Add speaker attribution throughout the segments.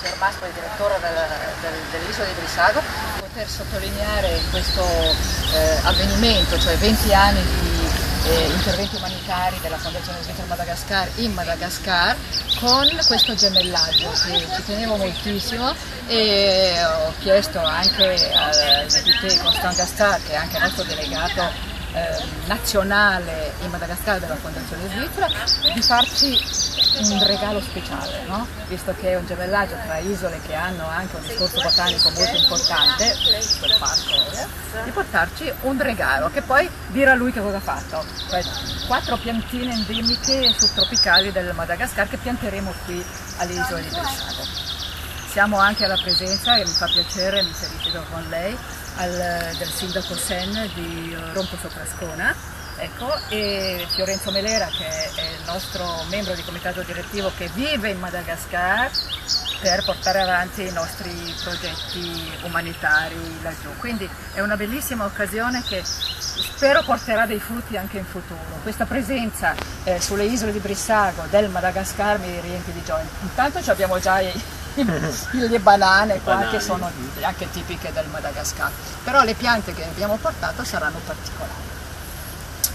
Speaker 1: signor Masco, il direttore del, del, dell'isola di Brissago, poter sottolineare questo eh, avvenimento, cioè 20 anni di eh, interventi umanitari della Fondazione Svizzera Madagascar in Madagascar con questo gemellaggio che ci tenevo moltissimo e ho chiesto anche al deputé Constant Gastar, che è anche nostro delegato eh, nazionale in Madagascar della Fondazione Svizzera di farci un regalo speciale, no? visto che è un gemellaggio tra isole che hanno anche un discorso botanico molto importante, quel parco, eh, di portarci un regalo che poi dirà lui che cosa ha fatto, cioè quattro piantine endemiche subtropicali del Madagascar che pianteremo qui alle isole di Brissago. Siamo anche alla presenza, e mi fa piacere, mi felicito con lei, al, del sindaco Sen di Rompo Soprascona ecco, e Fiorenzo Melera che è il nostro membro di comitato direttivo che vive in Madagascar per portare avanti i nostri progetti umanitari laggiù. Quindi è una bellissima occasione che spero porterà dei frutti anche in futuro. Questa presenza eh, sulle isole di Brissago del Madagascar mi riempie di gioia. Intanto abbiamo già i, le banane qua che sono anche tipiche del Madagascar, però le piante che abbiamo portato saranno particolari.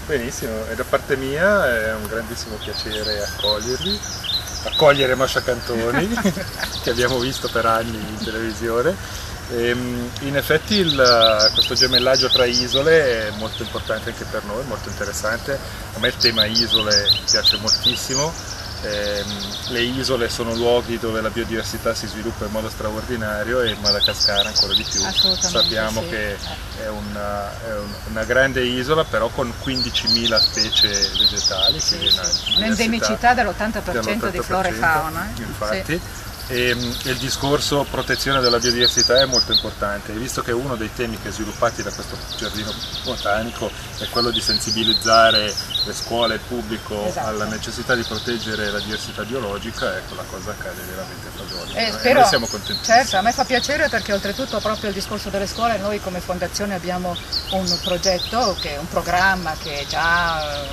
Speaker 2: Benissimo, e da parte mia è un grandissimo piacere accogliervi, accogliere Mascia Cantoni, che abbiamo visto per anni in televisione. E, ehm, in effetti il, questo gemellaggio tra isole è molto importante anche per noi, molto interessante. A me il tema isole piace moltissimo le isole sono luoghi dove la biodiversità si sviluppa in modo straordinario e Madagascar ancora di più. Sappiamo
Speaker 1: sì.
Speaker 2: che è una, è una, grande isola però con 15.000 specie vegetali.
Speaker 1: Sì, sì. Un'endemicità dell'80%, dell'80% di flora e fauna.
Speaker 2: Eh? Infatti. E, il discorso protezione della biodiversità è molto importante e visto che uno dei temi che sviluppati da questo giardino botanico è quello di sensibilizzare le scuole e il pubblico esatto. alla necessità di proteggere la diversità biologica, ecco la cosa accade veramente fagioli.
Speaker 1: Eh, spero, noi siamo contenti. Certo, a me fa piacere perché oltretutto proprio il discorso delle scuole, noi come fondazione abbiamo un progetto, che è un programma che è già eh,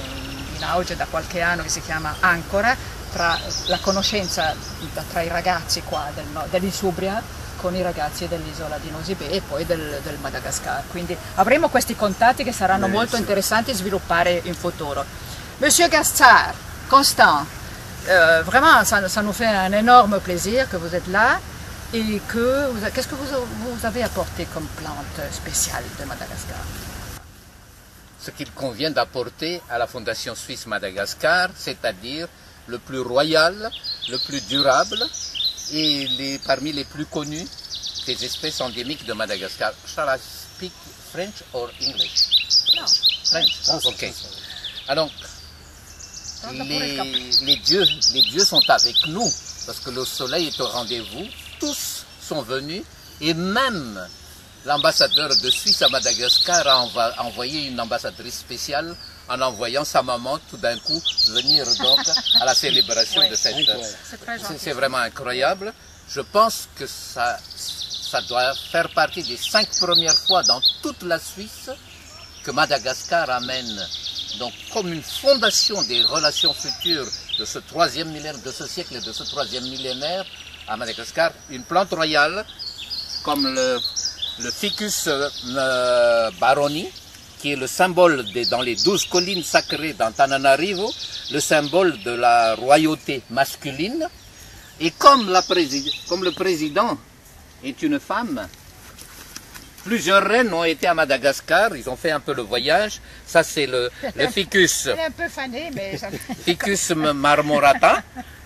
Speaker 1: in auge da qualche anno che si chiama Ancora tra la conoscenza tra i ragazzi qua del, dell'Isubria con i ragazzi dell'isola di Nosibè e poi del, del, Madagascar. Quindi avremo questi contatti che saranno Benissimo. molto interessanti da sviluppare in futuro. Monsieur Gastar, Constant, euh, vraiment ça, ça, nous fait un énorme plaisir que vous êtes là et que qu'est-ce que vous, vous avez apporté comme plante spéciale de Madagascar
Speaker 3: Ce qu'il convient d'apporter à la Fondation Suisse Madagascar, c'est-à-dire le plus royal, le plus durable et les, parmi les plus connus des espèces endémiques de Madagascar. Shall I speak French or English?
Speaker 1: No.
Speaker 3: French. Ok. Alors, les, les, dieux, les dieux sont avec nous parce que le soleil est au rendez-vous. Tous sont venus et même l'ambassadeur de Suisse à Madagascar a envoyé une ambassadrice spéciale en envoyant sa maman tout d'un coup venir donc à la célébration de cette... C'est vraiment incroyable. Je pense que ça, ça doit faire partie des cinq premières fois dans toute la Suisse que Madagascar amène donc comme une fondation des relations futures de ce troisième millénaire, de ce siècle et de ce troisième millénaire à Madagascar, une plante royale comme le, le Ficus euh, baroni, qui est le symbole dans les douze collines sacrées d'Antananarivo, le symbole de la royauté masculine. Et comme, la comme le président est une femme, Plusieurs reines ont été à Madagascar, ils ont fait un peu le voyage. Ça, c'est le, le, ficus.
Speaker 1: un peu fané, mais
Speaker 3: Ficus marmorata,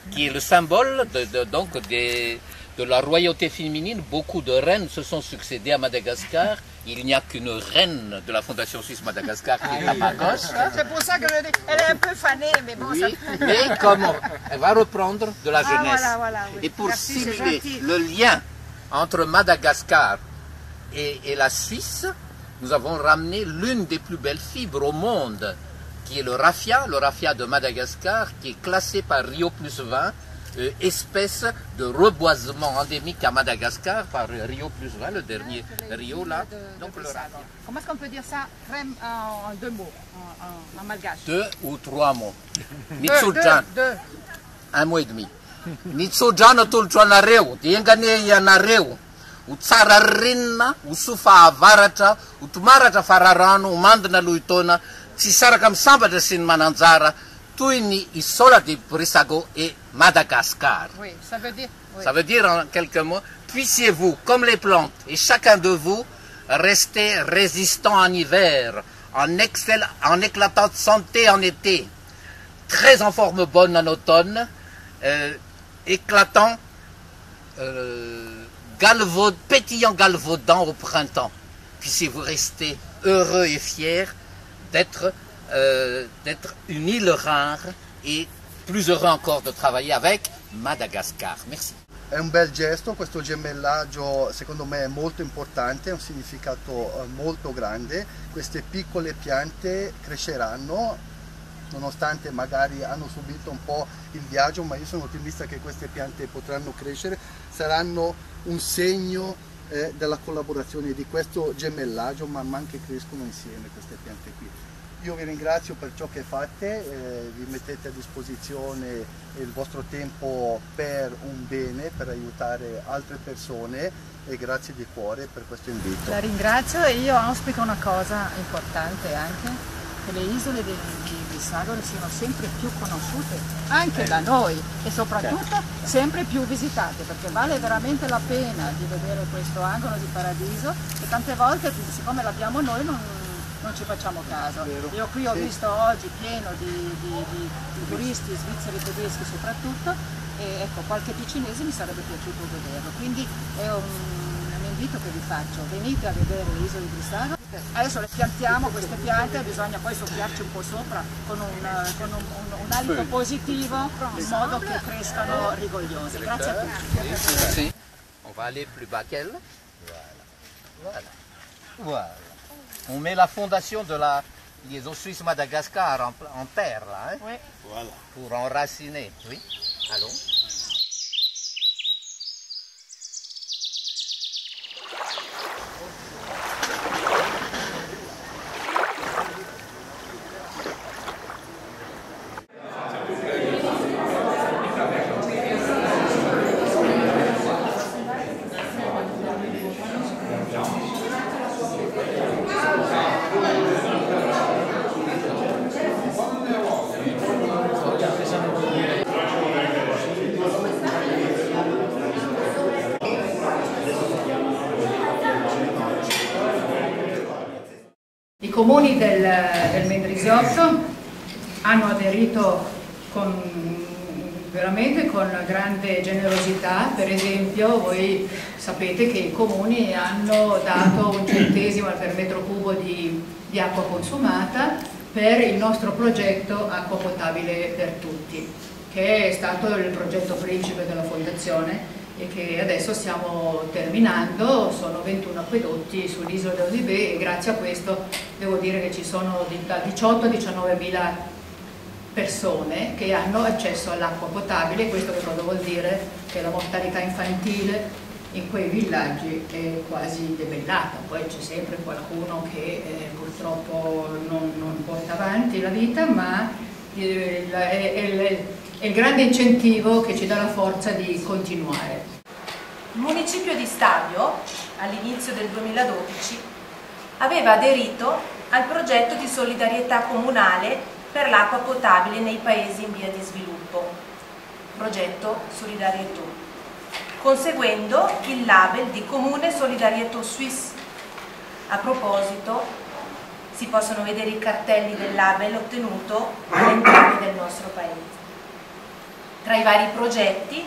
Speaker 3: qui est le symbole de, donc des, de la royauté féminine. Beaucoup de reines se sont succédées à Madagascar. Il n'y a qu'une reine de la Fondation Suisse Madagascar qui est à ma gauche.
Speaker 1: C'est pour ça que je dis, elle est un peu fanée, mais bon,
Speaker 3: oui, Mais comment Elle va reprendre de la ah, jeunesse. Et pour simuler le lien entre Madagascar et, et la Suisse, nous avons ramené l'une des plus belles fibres au monde, qui est le raffia, le raffia de Madagascar, qui est classé par Rio Plus 20 euh, espèce de reboisement endémique à Madagascar par Rio plus loin, le dernier Rio là, donc le radia.
Speaker 1: Comment est-ce qu'on peut dire ça? Vraiment en deux mots, en, en- en malgache
Speaker 3: Deux ou trois mots.
Speaker 1: Deux,
Speaker 3: Mitsujan,
Speaker 1: deux, deux.
Speaker 3: un mois et demi. Mitsujan tolotranareo, diengane ianareo. Ho tsara rinina, ho sofa avaratra, ho tomaratra fararano, ho mandina loha taona, tsy saraka misambatra sy ny mananjara, toy ny isola de Brissago et Madagascar.
Speaker 1: Oui, ça veut dire... oui.
Speaker 3: Ça veut dire en quelques mots, puissiez-vous, comme les plantes, et chacun de vous, rester résistant en hiver, en, excell- en éclatante santé en été, très en forme bonne en automne, euh, éclatant, euh, galvaud- pétillant galvaudant au printemps. Puissiez-vous rester heureux et fiers d'être euh, d'être une île rare et plus heureux encore de travailler avec Madagascar. Merci.
Speaker 4: È un bel gesto, questo gemellaggio secondo me è molto importante, ha un significato eh, molto grande. Queste piccole piante cresceranno, nonostante magari hanno subito un po' il viaggio, ma io sono ottimista che queste piante potranno crescere, saranno un segno eh, della collaborazione di questo gemellaggio man mano che crescono insieme queste piante qui. Io vi ringrazio per ciò che fate, eh, vi mettete a disposizione il vostro tempo per un bene, per aiutare altre persone e grazie di cuore per questo invito.
Speaker 1: La ringrazio e io auspico una cosa importante anche, che le isole di, di Brissago siano sempre più conosciute, anche da noi e soprattutto sempre più visitate, perché vale veramente la pena di vedere questo angolo di paradiso e tante volte, siccome l'abbiamo noi, non, non ci facciamo caso. Io qui ho
Speaker 4: Sì.
Speaker 1: visto oggi pieno di, di- di- di turisti svizzeri e tedeschi soprattutto e ecco, qualche ticinese mi sarebbe piaciuto vederlo. Quindi è un, un invito che vi faccio, venite a vedere le isole di Brissago. Adesso le piantiamo queste piante, bisogna poi soffiarci un po' sopra con un, con un, un- un alito positivo in modo che crescano rigogliose. Grazie a tutti.
Speaker 3: On va aller plus bas qu'elle. Voilà. Voilà. On met la fondation de la liaison Suisse-Madagascar en, terre, là, hein,
Speaker 1: Ouais.
Speaker 3: pour enraciner. Oui. Allons.
Speaker 1: Progetto Acqua Potabile per Tutti, che è stato il progetto principe della Fondazione e che adesso stiamo terminando, sono 21 acquedotti sull'isola Osibè e grazie a questo devo dire che ci sono di- da 18 a 19 mila persone che hanno accesso all'acqua potabile, questo che cosa vuol dire? Che la mortalità infantile in quei villaggi è quasi debellata, poi c'è sempre qualcuno che eh, purtroppo non, non porta avanti la vita, ma eh, la- è, è il- grande incentivo che ci dà la forza di continuare.
Speaker 5: Il municipio di Stabio, all'inizio del 2012, aveva aderito al progetto di solidarietà comunale per l'acqua potabile nei paesi in via di sviluppo, progetto Solidarieto, conseguendo il label di Comune Solidarieto Suisse. A proposito, si possono vedere i cartelli del label ottenuto all'interno del nostro paese. Tra i vari progetti,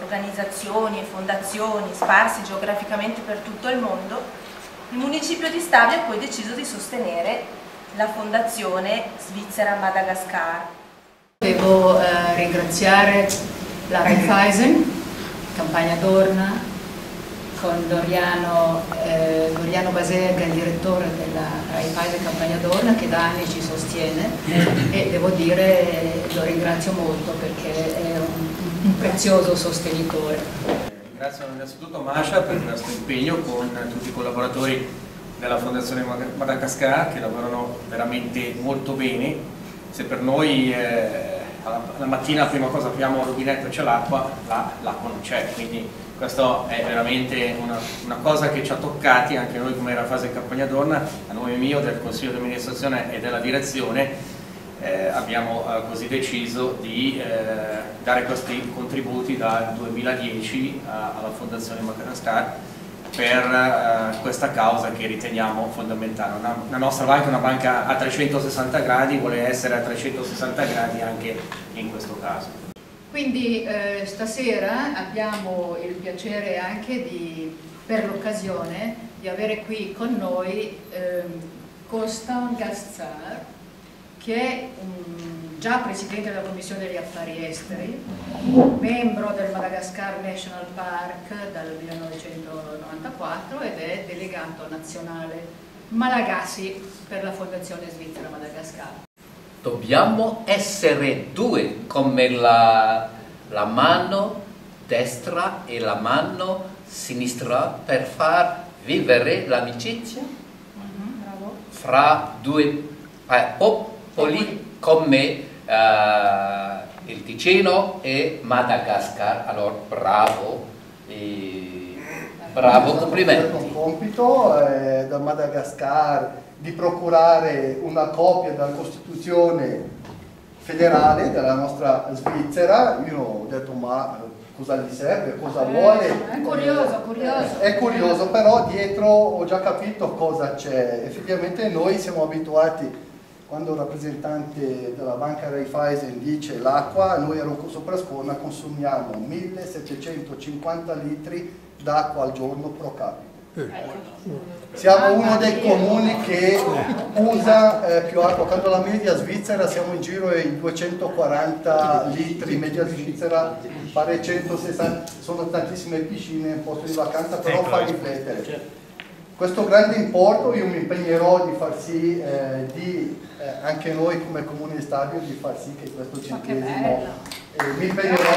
Speaker 5: organizzazioni e fondazioni sparsi geograficamente per tutto il mondo, il municipio di Stabio ha poi deciso di sostenere la fondazione svizzera Madagascar.
Speaker 1: Devo eh, ringraziare la Raiffeisen, Campagna Dorna, con Doriano, eh, Doriano Baserga, il direttore della Raiffeisen Campagna Dorna, che da anni ci sostiene e devo dire lo ringrazio molto perché è un, un un prezioso sostenitore.
Speaker 6: Ringrazio innanzitutto Masha per questo impegno con tutti i collaboratori della Fondazione Madagascar che lavorano veramente molto bene. Se per noi eh, la mattina la prima cosa apriamo il rubinetto c'è l'acqua, l'acqua non c'è, quindi questa è veramente una, una, cosa che ci ha toccati anche noi come era fase campagna d'orna, a nome mio, del Consiglio di amministrazione e della direzione eh, abbiamo eh, così deciso di eh, dare questi contributi dal 2010 alla Fondazione Madagascar per uh, questa causa che riteniamo fondamentale. Una, la nostra banca è una banca a 360 gradi, vuole essere a 360 gradi anche in questo caso.
Speaker 1: Quindi eh, stasera abbiamo il piacere anche di, per l'occasione di avere qui con noi eh, Constant Gastzar, che è un, già Presidente della Commissione degli Affari Esteri, membro del Madagascar National Park dal 1994 ed è delegato nazionale Malagasy per la Fondazione Svizzera Madagascar.
Speaker 3: Dobbiamo essere due come la, la mano destra e la mano sinistra per far vivere l'amicizia mhm, -huh, fra due eh, popoli come uh, il Ticino e Madagascar. Allora, bravo, e bravo, complimenti.
Speaker 4: Un compito eh, da Madagascar di procurare una copia della Costituzione federale della nostra Svizzera. Io ho detto ma cosa gli serve, cosa
Speaker 1: eh,
Speaker 4: vuole.
Speaker 1: È curioso, curioso.
Speaker 4: È curioso, però dietro ho già capito cosa c'è. Effettivamente noi siamo abituati quando il rappresentante della banca Raiffeisen dice l'acqua, noi a Rocco Soprascona consumiamo 1750 litri d'acqua al giorno pro capite. Siamo uno dei comuni che usa eh, più acqua, quando la media svizzera siamo in giro ai 240 litri, media svizzera pare 160, sono tantissime piscine in posto di vacanza, però fa riflettere questo grande importo io mi impegnerò di far sì, eh, di, eh, anche noi come Comune di Stabio, di far sì che questo centesimo, eh, mi impegnerò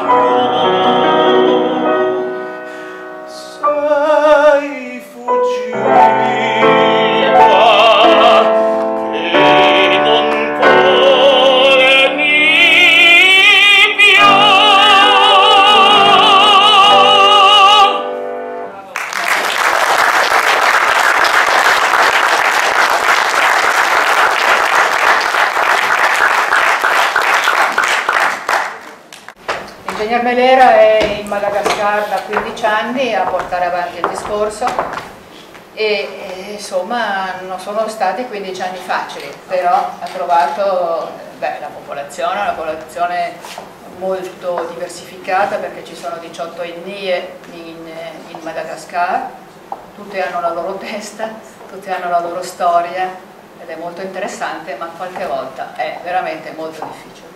Speaker 1: Lord. Melera è in Madagascar da 15 anni a portare avanti il discorso e, e, insomma non sono stati 15 anni facili, però ha trovato beh, la popolazione, una popolazione molto diversificata perché ci sono 18 etnie in, in Madagascar, tutte hanno la loro testa, tutte hanno la loro storia ed è molto interessante ma qualche volta è veramente molto difficile.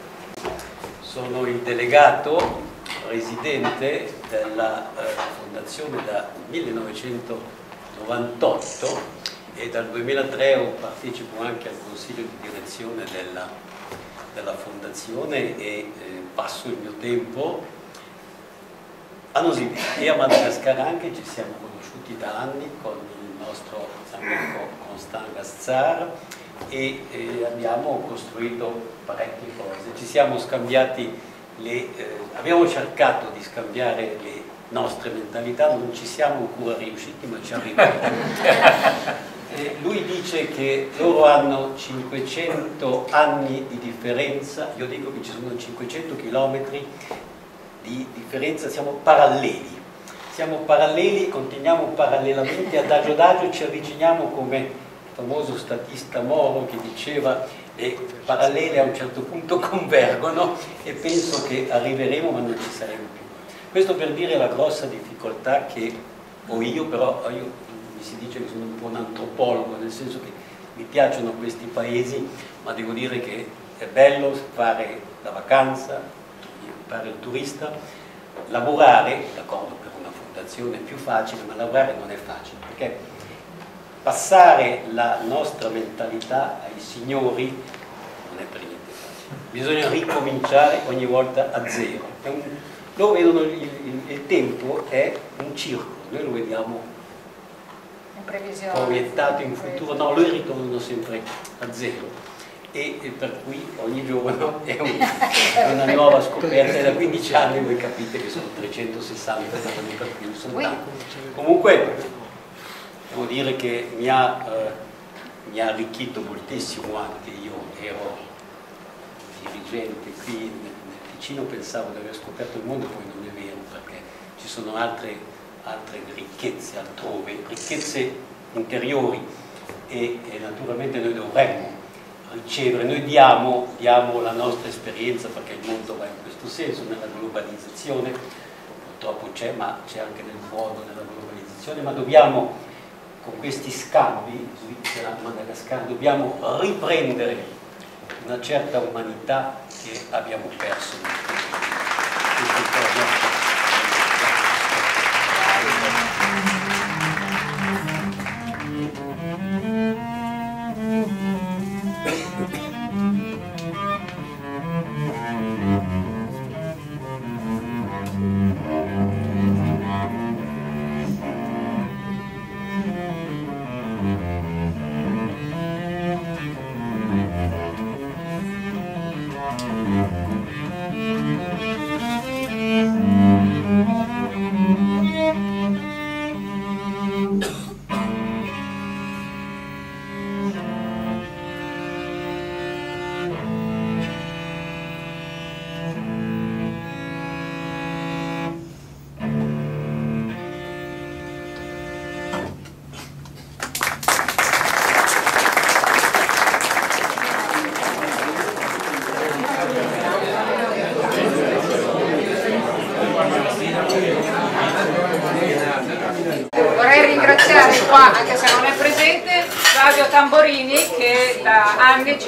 Speaker 7: Sono il delegato residente della eh, fondazione da 1998 e dal 2003 partecipo anche al consiglio di direzione della, della fondazione e eh, passo il mio tempo a Nosibè e a Madagascar anche, ci siamo conosciuti da anni con il nostro amico Constant Gazzar e eh, abbiamo costruito parecchie cose, ci siamo scambiati le, eh, abbiamo cercato di scambiare le nostre mentalità, non ci siamo ancora riusciti ma ci arriviamo. Eh, lui dice che loro hanno 500 anni di differenza, io dico che ci sono 500 chilometri di differenza, siamo paralleli. Siamo paralleli, continuiamo parallelamente, adagio adagio ci avviciniamo come il famoso statista Moro che diceva le parallele a un certo punto convergono e penso che arriveremo ma non ci saremo più. Questo per dire la grossa difficoltà che ho io, però io mi si dice che sono un po' un antropologo, nel senso che mi piacciono questi paesi, ma devo dire che è bello fare la vacanza, fare il turista, lavorare, d'accordo per una fondazione è più facile, ma lavorare non è facile, perché passare la nostra mentalità ai signori è per niente facile. Bisogna ricominciare ogni volta a zero. Un, loro vedono il, il, il tempo è un circolo, noi lo vediamo proiettato in futuro, no, loro ritornano sempre a zero. E, e per cui ogni giorno è, un, è, una nuova scoperta. E da 15 anni voi capite che sono 360 giorni per più, sono tanti. Comunque devo dire che mi ha, eh, mi ha arricchito moltissimo anche, io ero dirigente qui nel Ticino, pensavo di aver scoperto il mondo, poi non è vero perché ci sono altre altre ricchezze altrove, ricchezze interiori e, e naturalmente noi dovremmo ricevere, noi diamo, diamo, la nostra esperienza perché il mondo va in questo senso, nella globalizzazione, purtroppo c'è, ma c'è anche nel buono nella globalizzazione, ma dobbiamo con questi scambi, Svizzera, Madagascar, dobbiamo riprendere una certa umanità che abbiamo perso.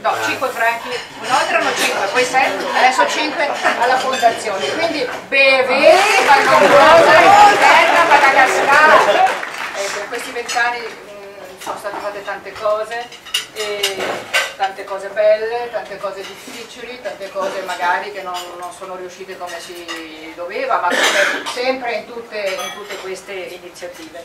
Speaker 1: no, 5 franchi, una volta erano 5, poi 6, adesso 5 alla fondazione. Quindi bevete Vallombrosa etichetta Madagascar. E per questi vent'anni mm, sono state fatte tante cose. Tante cose belle, tante cose difficili, tante cose magari che non, non sono riuscite come si doveva, ma sempre in tutte, in tutte queste iniziative.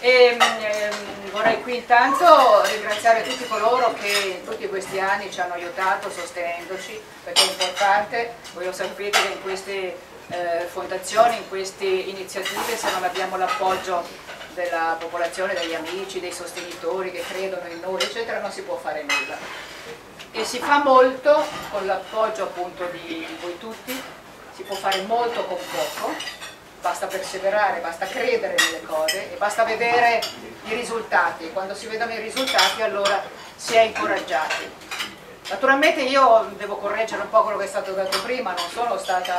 Speaker 1: E, ehm, vorrei qui intanto ringraziare tutti coloro che in tutti questi anni ci hanno aiutato sostenendoci, perché è importante, voi lo sapete che in queste eh, fondazioni, in queste iniziative, se non abbiamo l'appoggio della popolazione, degli amici, dei sostenitori che credono in noi, eccetera, non si può fare nulla. E si fa molto con l'appoggio appunto di voi tutti, si può fare molto con poco, basta perseverare, basta credere nelle cose e basta vedere i risultati. Quando si vedono i risultati allora si è incoraggiati. Naturalmente io devo correggere un po' quello che è stato detto prima, non sono stata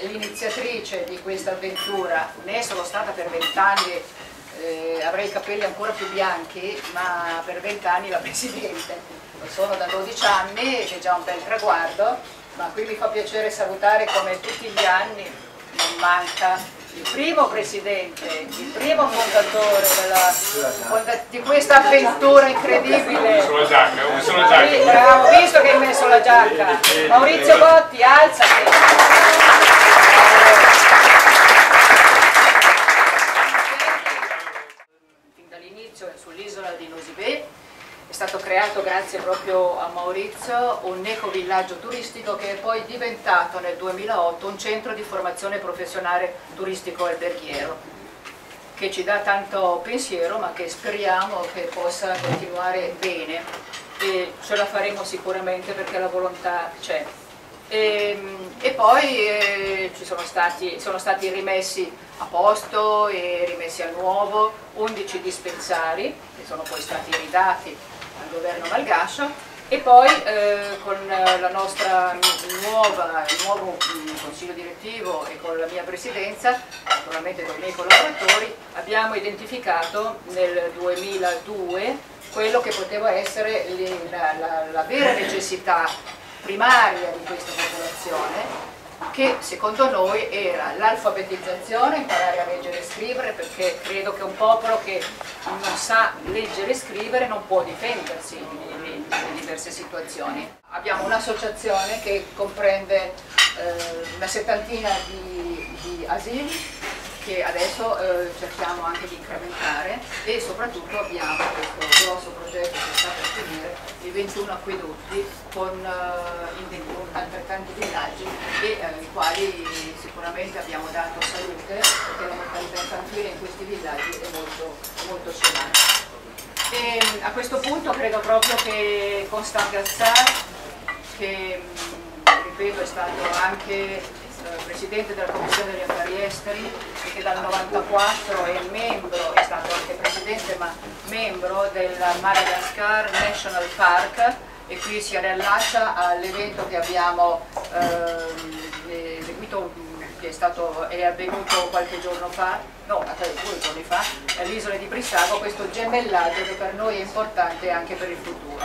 Speaker 1: l'iniziatrice di questa avventura, né sono stata per vent'anni, eh, avrei i capelli ancora più bianchi, ma per vent'anni la Presidente. Lo sono da 12 anni, che è già un bel traguardo, ma qui mi fa piacere salutare come tutti gli anni non manca il primo presidente, il primo fondatore della, di questa avventura incredibile. Ho messo la giacca, ho messo la giacca. Ho visto che hai messo la giacca. Maurizio Botti, alzati. Fin dall'inizio sull'isola di Nosibè è stato creato grazie proprio a Maurizio un ecovillaggio turistico che è poi diventato nel 2008 un centro di formazione professionale turistico alberghiero che ci dà tanto pensiero ma che speriamo che possa continuare bene e ce la faremo sicuramente perché la volontà c'è. E, e, poi eh, ci sono stati, sono stati rimessi a posto e rimessi a nuovo 11 dispensari che sono poi stati ridati governo malgascio e poi eh, con la nostra nuova, il nuovo consiglio direttivo e con la mia presidenza, naturalmente con i miei collaboratori, abbiamo identificato nel 2002 quello che poteva essere la, la, la vera necessità primaria di questa popolazione che secondo noi era l'alfabetizzazione, imparare a leggere e scrivere, perché credo che un popolo che non sa leggere e scrivere non può difendersi in, diverse situazioni. Abbiamo un'associazione che comprende eh, una settantina di, di asili che adesso eh, cerchiamo anche di incrementare e soprattutto abbiamo questo grosso progetto che sta per finire, i 21 acquedotti con, eh, altrettanti villaggi e ai eh, quali sicuramente abbiamo dato salute perché la mortalità infantile in questi villaggi è molto, molto celare. E, a questo punto credo proprio che Constant Gazzar, che ripeto è stato anche Presidente della Commissione degli Affari Esteri e che dal 1994 è membro, è stato anche Presidente ma membro del Madagascar National Park e qui si riallaccia all'evento che abbiamo eh, eseguito che è, stato, è avvenuto qualche giorno fa, no, due giorni fa, all'isola di Brissago, questo gemellaggio che per noi è importante anche per il futuro.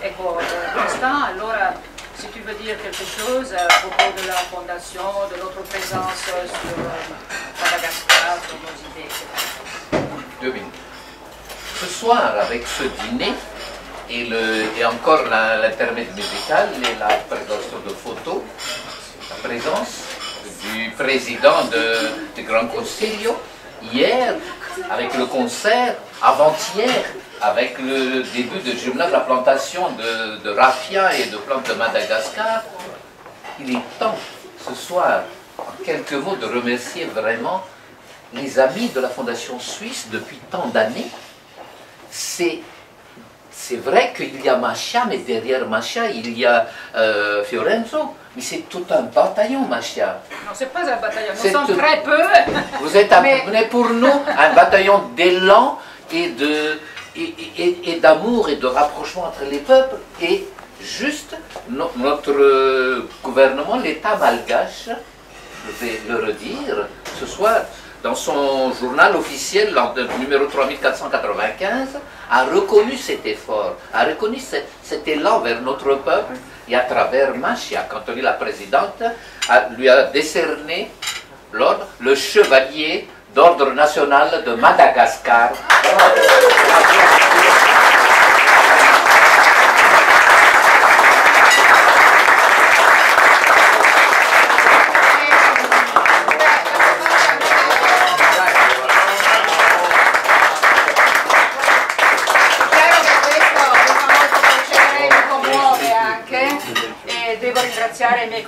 Speaker 1: Ecco, eh, allora si tu veux dire quelque chose à propos de la fondation, de notre présence sur Madagascar, sur nos idées, etc.
Speaker 3: Deux minutes. Ce soir, avec ce dîner, et, le, et encore l'intermède musical et la présence de photos, la présence du président de, du Grand Consiglio, hier, avec le concert, avant-hier, avec le début de de la plantation de, raffia et de plantes de Madagascar, il est temps ce soir, en quelques mots, de remercier vraiment les amis de la Fondation Suisse depuis tant d'années. C'est c'est vrai qu'il y a Masha, mais derrière Masha, il y a euh, Fiorenzo, mais c'est tout un bataillon, Masha.
Speaker 1: Non, c'est pas un bataillon, nous sommes très peu.
Speaker 3: Vous êtes mais... pour nous un bataillon d'élan et de, et, d'amour et de rapprochement entre les peuples et juste notre gouvernement, l'État malgache, je vais le redire. Ce soir, dans son journal officiel, numéro 3495, a reconnu cet effort, a reconnu cet, élan vers notre peuple, et à travers Machia, quand on est la présidente, lui a décerné l'ordre, le chevalier d'ordre national de Madagascar.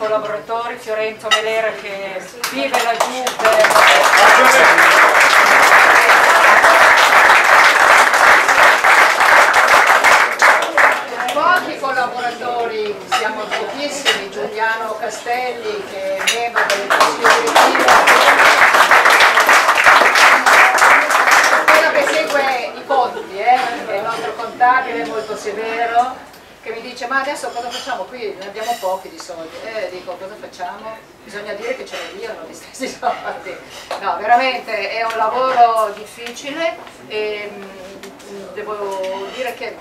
Speaker 8: Collaboratori, Fiorenzo Melera che vive laggiù per...
Speaker 1: Pochi collaboratori, siamo pochissimi, Giuliano Castelli che è membro del consiglio quello che segue i conti, eh, è il nostro contabile molto severo, dice ma adesso cosa facciamo qui? Ne abbiamo pochi di soldi. Eh, dico cosa facciamo? Bisogna dire che ce ne diano gli stessi soldi. No, veramente è un lavoro difficile e mm, devo dire che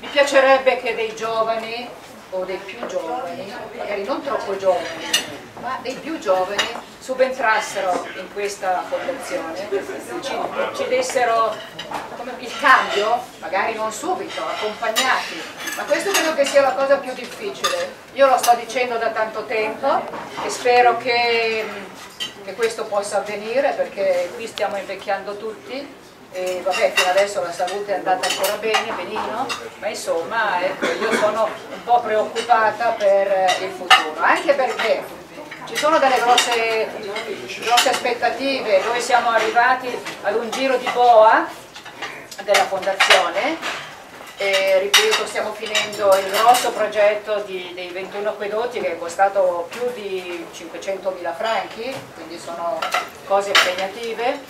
Speaker 1: mi piacerebbe che dei giovani o dei più giovani, magari non troppo giovani, ma dei più giovani subentrassero in questa fondazione, ci, ci dessero il cambio, magari non subito, accompagnati, ma questo credo che sia la cosa più difficile. Io lo sto dicendo da tanto tempo e spero che, che questo possa avvenire perché qui stiamo invecchiando tutti. E vabbè fino adesso la salute è andata ancora bene, benino, ma insomma ecco, io sono un po' preoccupata per il futuro, anche perché ci sono delle grosse, grosse aspettative, noi siamo arrivati ad un giro di boa della fondazione e ripeto stiamo finendo il grosso progetto di, dei 21 acquedotti che è costato più di 500 mila franchi, quindi sono cose impegnative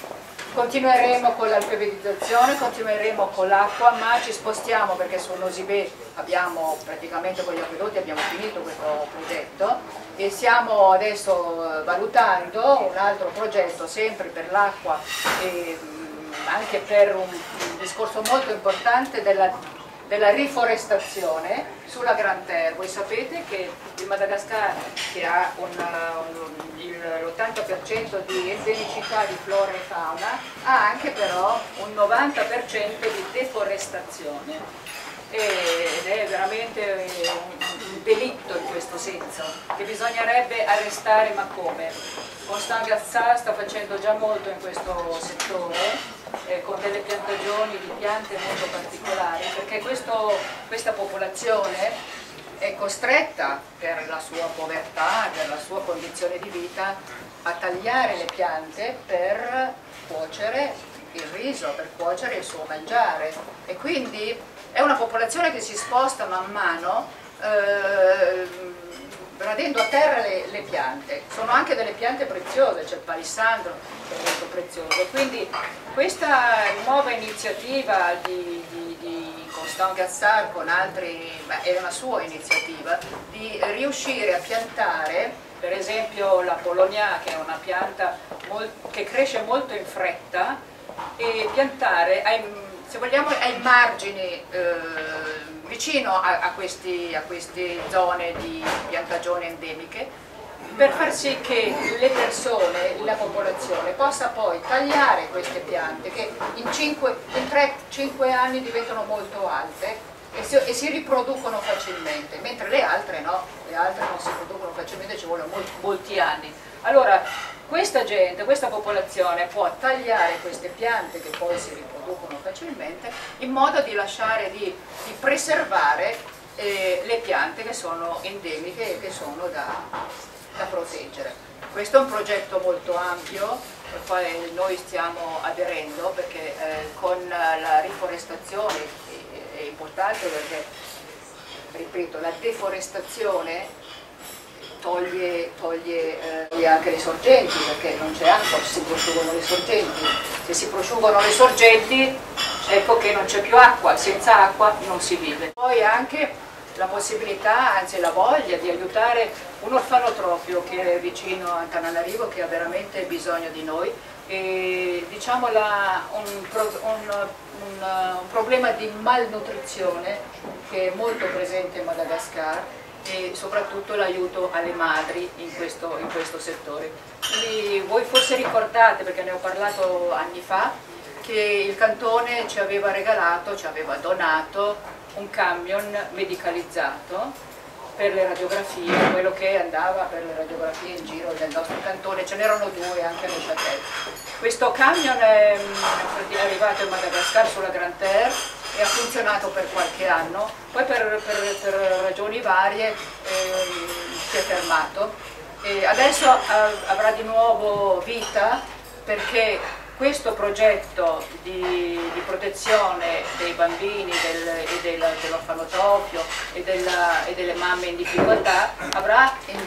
Speaker 1: Continueremo con l'alfabetizzazione, continueremo con l'acqua, ma ci spostiamo perché su Nosibè abbiamo praticamente con gli acquedotti abbiamo finito questo progetto e stiamo adesso eh, valutando un altro progetto sempre per l'acqua e mm, anche per un, un discorso molto importante della della riforestazione sulla Gran Terre. Voi sapete che il Madagascar, che ha l'80% di endemicità di flora e fauna, ha anche però un 90% di deforestazione ed è veramente un delitto in questo senso, che bisognerebbe arrestare, ma come? Constant Gazzà sta facendo già molto in questo settore, eh, con delle piantagioni di piante molto particolari, perché questo, questa popolazione è costretta per la sua povertà, per la sua condizione di vita, a tagliare le piante per cuocere il riso, per cuocere il suo mangiare. E quindi è una popolazione che si sposta man mano eh, radendo a terra le, le, piante. Sono anche delle piante preziose, c'è il palissandro che è molto prezioso. Quindi questa nuova iniziativa di, di, di Constant Gazzar con altri, beh, è una sua iniziativa, di riuscire a piantare per esempio la Polonia che è una pianta che cresce molto in fretta e piantare ai, se vogliamo ai margini eh, vicino a, a, questi, a queste zone di piantagioni endemiche per far sì che le persone, la popolazione possa poi tagliare queste piante che in, 5, in 3-5 anni diventano molto alte e si, e si, riproducono facilmente, mentre le altre no, le altre non si producono facilmente, ci vogliono molti, molti anni. Allora, questa gente, questa popolazione può tagliare queste piante che poi si riproducono facilmente in modo di lasciare, di, di preservare eh, le piante che sono endemiche e che sono da, da proteggere. Questo è un progetto molto ampio al quale noi stiamo aderendo perché eh, con la riforestazione è, importante perché, ripeto, la deforestazione toglie, toglie eh, anche le sorgenti perché non c'è acqua, si prosciugano le sorgenti. Se si prosciugano le sorgenti ecco che non c'è più acqua, senza acqua non si vive. Poi anche la possibilità, anzi la voglia di aiutare un orfanotrofio che è vicino a Tananarivo che ha veramente bisogno di noi e diciamo la, un, un, un, un problema di malnutrizione che è molto presente in Madagascar e soprattutto l'aiuto alle madri in questo, in questo settore. Quindi voi forse ricordate, perché ne ho parlato anni fa, che il cantone ci aveva regalato, ci aveva donato un camion medicalizzato per le radiografie, quello che andava per le radiografie in giro del nostro cantone, ce n'erano due anche a Neuchâtel. Questo camion è, è arrivato in Madagascar sulla Grand Terre e ha funzionato per qualche anno, poi per, per, per ragioni varie eh, si è fermato e adesso avrà di nuovo vita perché questo progetto di, di protezione dei bambini del, e del, dell'orfanotrofio e, e, delle mamme in difficoltà in,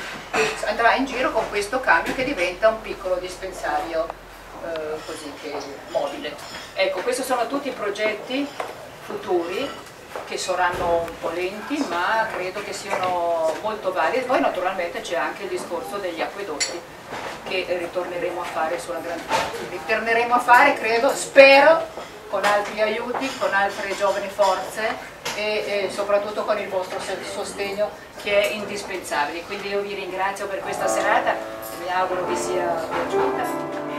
Speaker 1: andrà in giro con questo cambio che diventa un piccolo dispensario eh, così che mobile. Ecco, questi sono tutti progetti futuri che saranno un po' lenti ma credo che siano molto validi. Poi naturalmente c'è anche il discorso degli acquedotti che ritorneremo a fare sulla Gran Ritorneremo a fare, credo, spero, con altri aiuti, con altre giovani forze e, e soprattutto con il vostro sostegno che è indispensabile. Quindi io vi ringrazio per questa serata e mi auguro vi sia piaciuta.